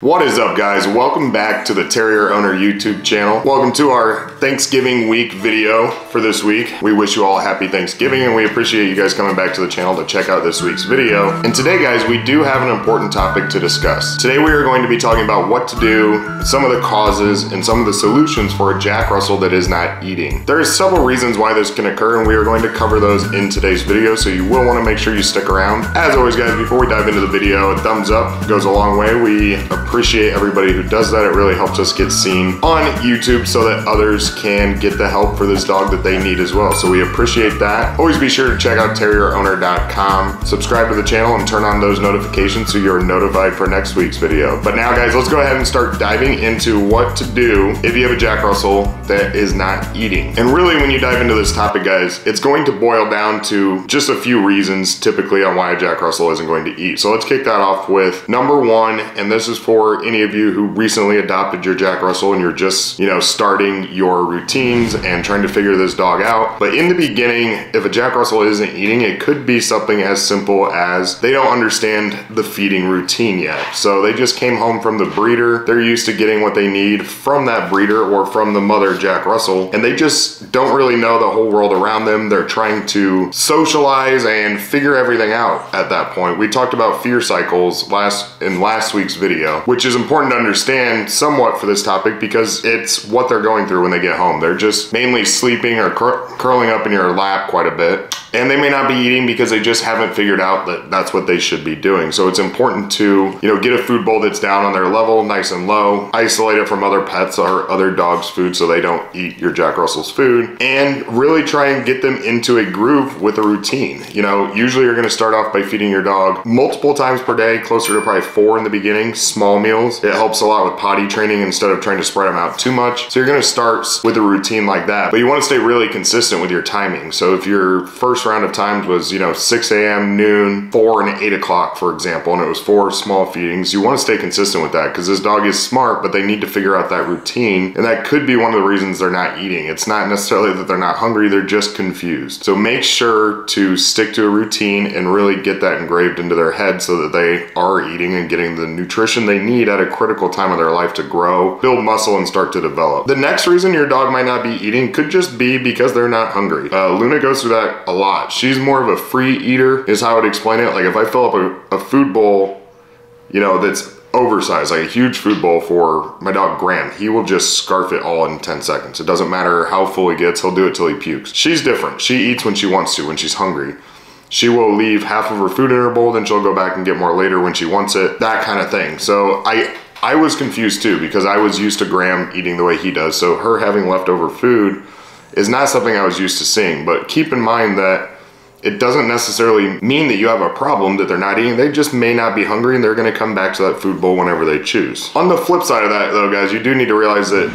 What is up guys? Welcome back to the Terrier Owner YouTube channel. Welcome to our Thanksgiving week video for this week. We wish you all a happy Thanksgiving and we appreciate you guys coming back to the channel to check out this week's video. And today guys, we do have an important topic to discuss. Today we are going to be talking about what to do, some of the causes, and some of the solutions for a Jack Russell that is not eating. There are several reasons why this can occur and we are going to cover those in today's video, so you will want to make sure you stick around. As always guys, before we dive into the video, a thumbs up goes a long way. We appreciate everybody who does that. It really helps us get seen on YouTube so that others can get the help for this dog that they need as well. So we appreciate that. Always be sure to check out terrierowner.com, subscribe to the channel and turn on those notifications so you're notified for next week's video. But now guys, let's go ahead and start diving into what to do if you have a Jack Russell that is not eating. And really when you dive into this topic guys, it's going to boil down to just a few reasons typically on why a Jack Russell isn't going to eat. So let's kick that off with number one, and this is for any of you who recently adopted your Jack Russell and you're just, you know, starting your routines and trying to figure this dog out. But in the beginning, if a Jack Russell isn't eating, it could be something as simple as they don't understand the feeding routine yet. So they just came home from the breeder. They're used to getting what they need from that breeder or from the mother Jack Russell, and they just don't really know the whole world around them. They're trying to socialize and figure everything out at that point. We talked about fear cycles last in last week's video, which is important to understand somewhat for this topic because it's what they're going through when they get home. They're just mainly sleeping or cur curling up in your lap quite a bit. And they may not be eating because they just haven't figured out that that's what they should be doing. So it's important to, you know, get a food bowl that's down on their level, nice and low, isolate it from other pets or other dogs' food so they don't eat your Jack Russell's food, and really try and get them into a groove with a routine. You know, usually you're gonna start off by feeding your dog multiple times per day, closer to probably four in the beginning, small meals. It helps a lot with potty training instead of trying to spread them out too much. So you're gonna start with a routine like that, but you wanna stay really consistent with your timing. So if your first round of times was, you know, 6 a.m., noon, 4 and 8 o'clock, for example, and it was four small feedings, you want to stay consistent with that because this dog is smart, but they need to figure out that routine. And that could be one of the reasons they're not eating. It's not necessarily that they're not hungry, they're just confused. So make sure to stick to a routine and really get that engraved into their head so that they are eating and getting the nutrition they need at a critical time of their life to grow, build muscle, and start to develop. The next reason your dog might not be eating could just be because they're not hungry. Uh, Luna goes through that a lot. She's more of a free eater is how I would explain it. Like if I fill up a, a food bowl, you know, that's oversized, like a huge food bowl for my dog Graham, he will just scarf it all in 10 seconds. It doesn't matter how full he gets, he'll do it till he pukes. She's different. She eats when she wants to, when she's hungry. She will leave half of her food in her bowl, then she'll go back and get more later when she wants it, that kind of thing. So I, I was confused too because I was used to Graham eating the way he does. So her having leftover food is not something I was used to seeing. But keep in mind that it doesn't necessarily mean that you have a problem that they're not eating. They just may not be hungry and they're gonna come back to that food bowl whenever they choose. On the flip side of that though, guys, you do need to realize that,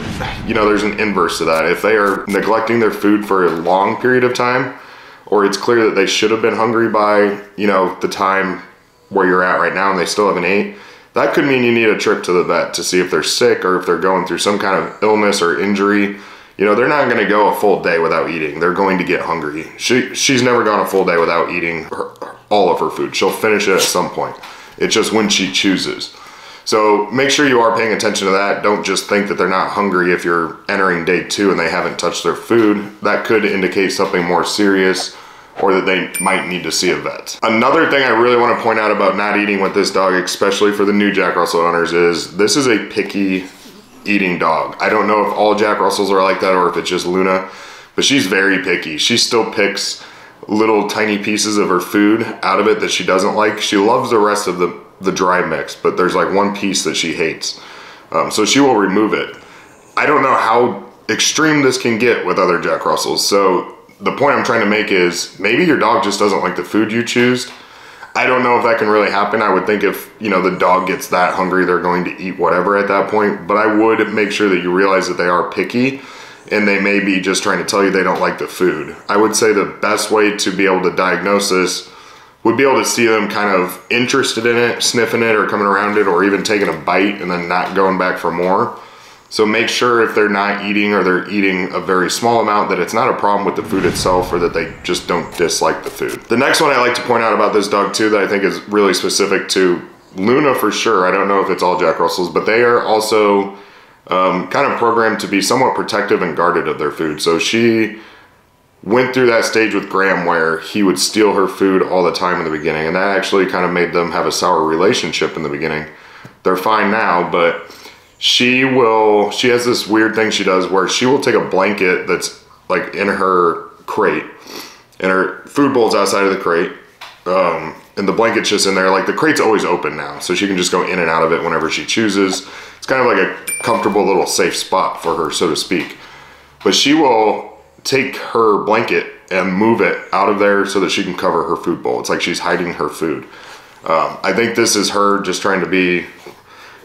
you know, there's an inverse to that. If they are neglecting their food for a long period of time, or it's clear that they should have been hungry by, you know, the time where you're at right now and they still haven't ate, that could mean you need a trip to the vet to see if they're sick or if they're going through some kind of illness or injury you know, they're not going to go a full day without eating. They're going to get hungry. She she's never gone a full day without eating her, all of her food. She'll finish it at some point. It's just when she chooses. So make sure you are paying attention to that. Don't just think that they're not hungry if you're entering day two and they haven't touched their food. That could indicate something more serious or that they might need to see a vet. Another thing I really want to point out about not eating with this dog, especially for the new Jack Russell owners, is this is a picky eating dog. I don't know if all Jack Russells are like that or if it's just Luna, but she's very picky. She still picks little tiny pieces of her food out of it that she doesn't like. She loves the rest of the, the dry mix, but there's like one piece that she hates. Um, so she will remove it. I don't know how extreme this can get with other Jack Russells. So the point I'm trying to make is maybe your dog just doesn't like the food you choose I don't know if that can really happen. I would think if, you know, the dog gets that hungry, they're going to eat whatever at that point. But I would make sure that you realize that they are picky and they may be just trying to tell you they don't like the food. I would say the best way to be able to diagnose this would be able to see them kind of interested in it, sniffing it or coming around it or even taking a bite and then not going back for more. So make sure if they're not eating or they're eating a very small amount that it's not a problem with the food itself or that they just don't dislike the food. The next one I like to point out about this dog too that I think is really specific to Luna for sure. I don't know if it's all Jack Russells, but they are also um, kind of programmed to be somewhat protective and guarded of their food. So she went through that stage with Graham where he would steal her food all the time in the beginning, and that actually kind of made them have a sour relationship in the beginning. They're fine now, but she will, she has this weird thing she does where she will take a blanket that's like in her crate, and her food bowl's outside of the crate, um, and the blanket's just in there. Like the crate's always open now, so she can just go in and out of it whenever she chooses. It's kind of like a comfortable little safe spot for her, so to speak. But she will take her blanket and move it out of there so that she can cover her food bowl. It's like she's hiding her food. Um, I think this is her just trying to be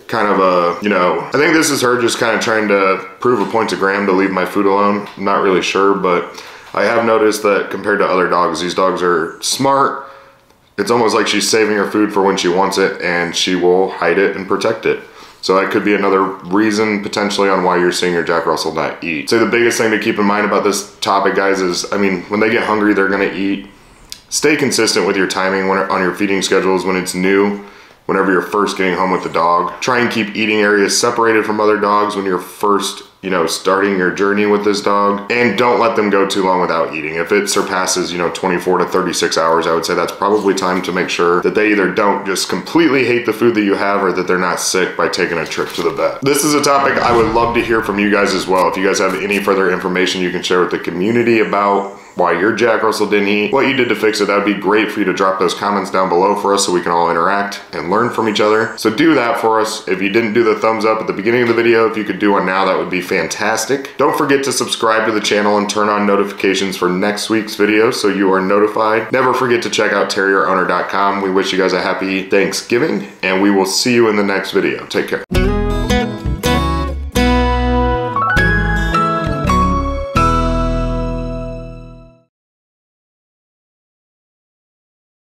kind of a, you know, I think this is her just kind of trying to prove a point to Graham to leave my food alone. I'm not really sure, but I have noticed that compared to other dogs, these dogs are smart. It's almost like she's saving her food for when she wants it and she will hide it and protect it. So that could be another reason potentially on why you're seeing your Jack Russell not eat. So the biggest thing to keep in mind about this topic, guys, is I mean, when they get hungry, they're gonna eat. Stay consistent with your timing when, on your feeding schedules when it's new whenever you're first getting home with the dog. Try and keep eating areas separated from other dogs when you're first, you know, starting your journey with this dog. And don't let them go too long without eating. If it surpasses, you know, 24 to 36 hours, I would say that's probably time to make sure that they either don't just completely hate the food that you have or that they're not sick by taking a trip to the vet. This is a topic I would love to hear from you guys as well. If you guys have any further information you can share with the community about why your Jack Russell didn't eat, what you did to fix it, that would be great for you to drop those comments down below for us so we can all interact and learn from each other. So do that for us. If you didn't do the thumbs up at the beginning of the video, if you could do one now, that would be fantastic. Don't forget to subscribe to the channel and turn on notifications for next week's video so you are notified. Never forget to check out terrierowner.com. We wish you guys a happy Thanksgiving and we will see you in the next video. Take care.